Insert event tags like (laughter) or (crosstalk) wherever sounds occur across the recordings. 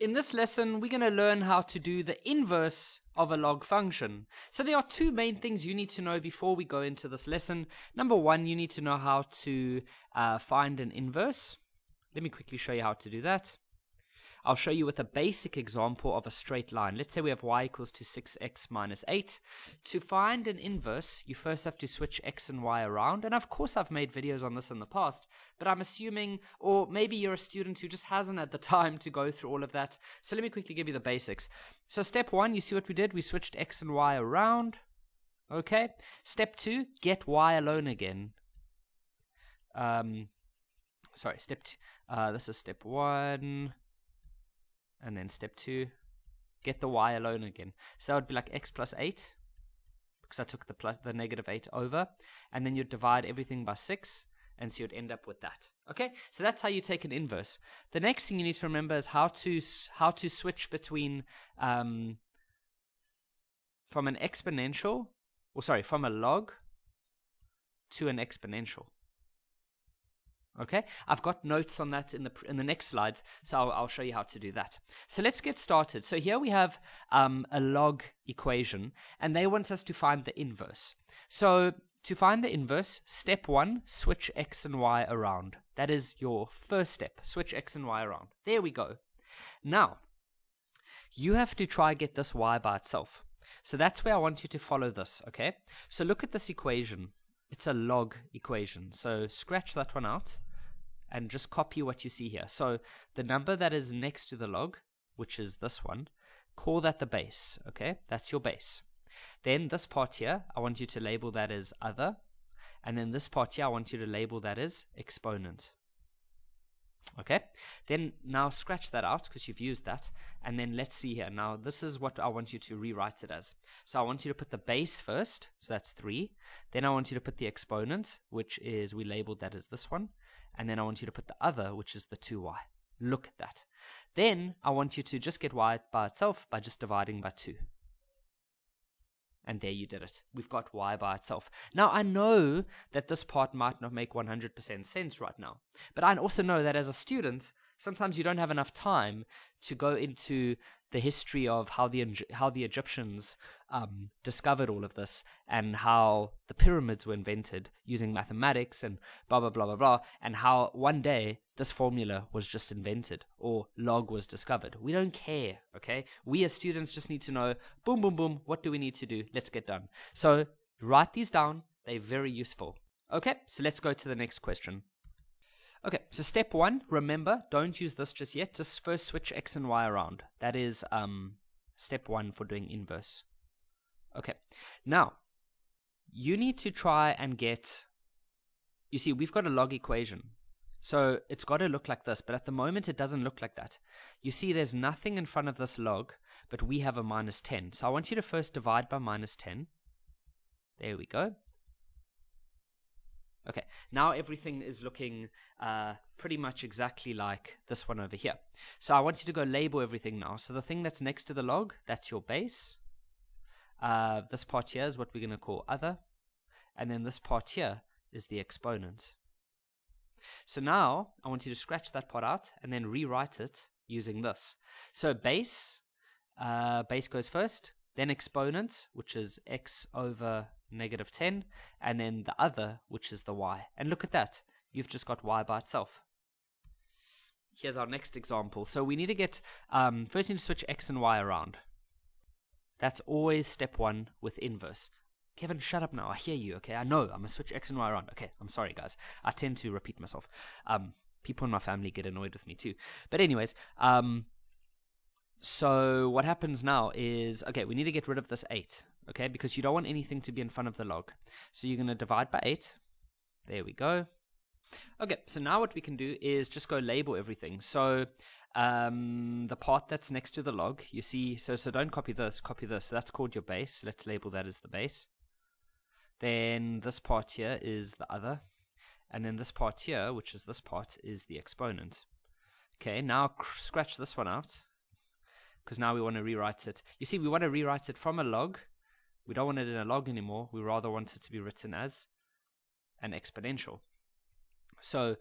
In this lesson, we're going to learn how to do the inverse of a log function. So there are two main things you need to know before we go into this lesson. Number one, you need to know how to uh, find an inverse. Let me quickly show you how to do that. I'll show you with a basic example of a straight line. Let's say we have y equals to 6x minus 8. To find an inverse, you first have to switch x and y around. And of course, I've made videos on this in the past, but I'm assuming, or maybe you're a student who just hasn't had the (laughs) time to go through all of that. So let me quickly give you the basics. So step one, you see what we did? We switched x and y around. Okay. Step two, get y alone again. Um, sorry, step two. Uh, this is step one and then step two, get the y alone again. So that would be like x plus 8, because I took the plus the negative 8 over, and then you'd divide everything by 6, and so you'd end up with that. Okay, so that's how you take an inverse. The next thing you need to remember is how to how to switch between um, from an exponential, or sorry, from a log to an exponential. Okay, I've got notes on that in the in the next slide, so I'll, I'll show you how to do that. So let's get started. So here we have um, a log equation, and they want us to find the inverse. So to find the inverse, step one, switch x and y around. That is your first step. Switch x and y around. There we go. Now, you have to try get this y by itself. So that's where I want you to follow this, okay? So look at this equation. It's a log equation. So scratch that one out and just copy what you see here. So the number that is next to the log, which is this one, call that the base, okay? That's your base. Then this part here, I want you to label that as other. And then this part here, I want you to label that as exponent. Okay, then now scratch that out because you've used that. And then let's see here. Now, this is what I want you to rewrite it as. So I want you to put the base first, so that's 3. Then I want you to put the exponent, which is, we labeled that as this one and then I want you to put the other, which is the 2y. Look at that. Then I want you to just get y by itself by just dividing by 2. And there you did it. We've got y by itself. Now, I know that this part might not make 100% sense right now. But I also know that as a student, sometimes you don't have enough time to go into the history of how the how the Egyptians um, discovered all of this and how the pyramids were invented using mathematics and blah blah blah blah blah and how one day this formula was just invented or log was discovered. We don't care, okay? We as students just need to know boom boom boom what do we need to do? Let's get done. So write these down. They're very useful. Okay, so let's go to the next question. Okay, so step one, remember, don't use this just yet. Just first switch x and y around. That is um, step one for doing inverse. Okay, now you need to try and get. You see, we've got a log equation. So it's got to look like this, but at the moment it doesn't look like that. You see, there's nothing in front of this log, but we have a minus 10. So I want you to first divide by minus 10. There we go. Okay, now everything is looking uh, pretty much exactly like this one over here. So I want you to go label everything now. So the thing that's next to the log, that's your base. Uh, this part here is what we're going to call other. And then this part here is the exponent. So now I want you to scratch that part out and then rewrite it using this. So base, uh, base goes first, then exponent, which is x over negative 10, and then the other, which is the y. And look at that. You've just got y by itself. Here's our next example. So we need to get, um, first need to switch x and y around. That's always step one with inverse. Kevin, shut up now. I hear you, okay? I know. I'm going to switch X and Y around. Okay, I'm sorry, guys. I tend to repeat myself. Um, people in my family get annoyed with me too. But, anyways, um, so what happens now is, okay, we need to get rid of this 8 okay? Because you don't want anything to be in front of the log. So you're going to divide by 8. There we go. Okay, so now what we can do is just go label everything. So um, the part that's next to the log, you see, so, so don't copy this, copy this. So that's called your base. Let's label that as the base. Then this part here is the other. And then this part here, which is this part, is the exponent. Okay, now scratch this one out because now we want to rewrite it. You see, we want to rewrite it from a log we don't want it in a log anymore. We rather want it to be written as an exponential. So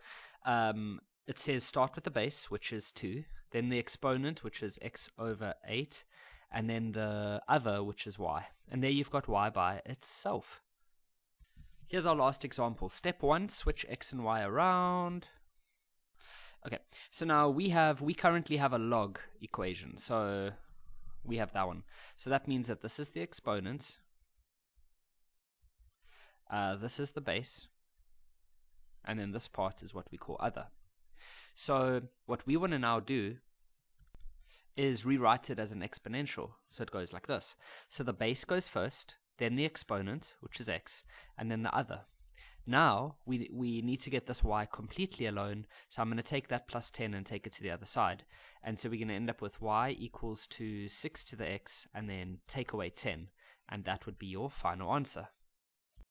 um, it says start with the base, which is 2, then the exponent, which is x over 8, and then the other, which is y. And there you've got y by itself. Here's our last example. Step 1, switch x and y around. Okay, so now we have, we currently have a log equation. So we have that one. So that means that this is the exponent. Uh, this is the base. And then this part is what we call other. So what we want to now do is rewrite it as an exponential. So it goes like this. So the base goes first, then the exponent, which is x, and then the other. Now we we need to get this y completely alone, so I'm going to take that plus 10 and take it to the other side. And so we're going to end up with y equals to 6 to the x and then take away 10, and that would be your final answer.